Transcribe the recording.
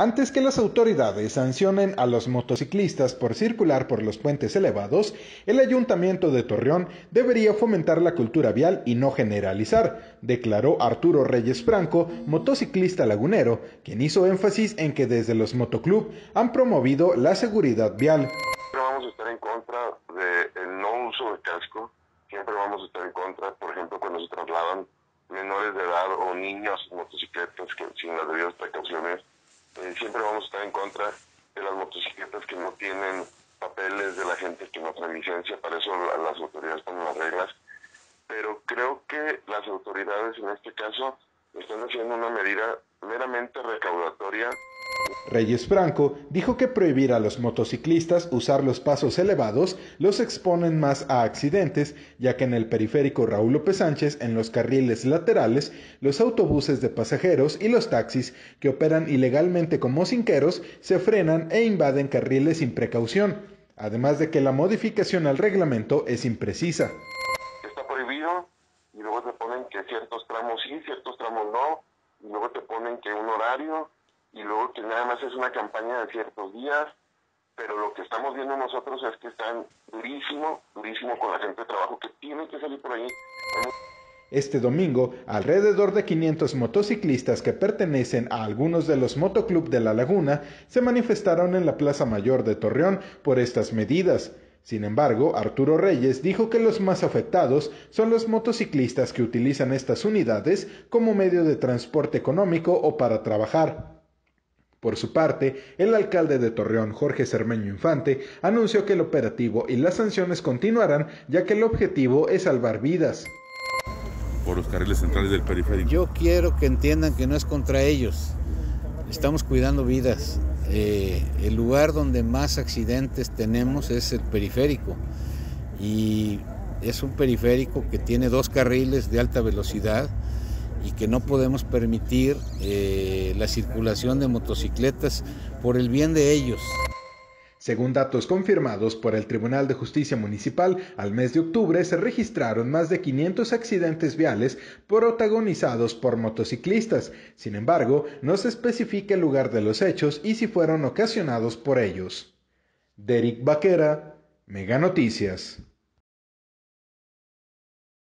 Antes que las autoridades sancionen a los motociclistas por circular por los puentes elevados, el Ayuntamiento de Torreón debería fomentar la cultura vial y no generalizar, declaró Arturo Reyes Franco, motociclista lagunero, quien hizo énfasis en que desde los motoclub han promovido la seguridad vial. Siempre vamos a estar en contra del no uso de casco, siempre vamos a estar en contra, por ejemplo, cuando se trasladan menores de edad o niños motocicletas que sin las debidas precauciones eh, siempre vamos a estar en contra de las motocicletas que no tienen papeles, de la gente que no tiene licencia, para eso las autoridades ponen las reglas. Pero creo que las autoridades en este caso están haciendo una medida meramente recaudatoria Reyes Franco dijo que prohibir a los motociclistas usar los pasos elevados los exponen más a accidentes, ya que en el periférico Raúl López Sánchez, en los carriles laterales, los autobuses de pasajeros y los taxis que operan ilegalmente como cinqueros se frenan e invaden carriles sin precaución, además de que la modificación al reglamento es imprecisa. Está prohibido y luego te ponen que ciertos tramos sí, ciertos tramos no, y luego te ponen que un horario y luego que nada más es una campaña de ciertos días, pero lo que estamos viendo nosotros es que están durísimo, durísimo con la gente de trabajo que tiene que salir por ahí. Este domingo, alrededor de 500 motociclistas que pertenecen a algunos de los motoclub de La Laguna se manifestaron en la Plaza Mayor de Torreón por estas medidas. Sin embargo, Arturo Reyes dijo que los más afectados son los motociclistas que utilizan estas unidades como medio de transporte económico o para trabajar. Por su parte, el alcalde de Torreón, Jorge Cermeño Infante, anunció que el operativo y las sanciones continuarán, ya que el objetivo es salvar vidas. Por los carriles centrales del periférico. Yo quiero que entiendan que no es contra ellos. Estamos cuidando vidas. Eh, el lugar donde más accidentes tenemos es el periférico. Y es un periférico que tiene dos carriles de alta velocidad y que no podemos permitir eh, la circulación de motocicletas por el bien de ellos. Según datos confirmados por el Tribunal de Justicia Municipal, al mes de octubre se registraron más de 500 accidentes viales protagonizados por motociclistas. Sin embargo, no se especifica el lugar de los hechos y si fueron ocasionados por ellos. Derek Vaquera, Mega Noticias.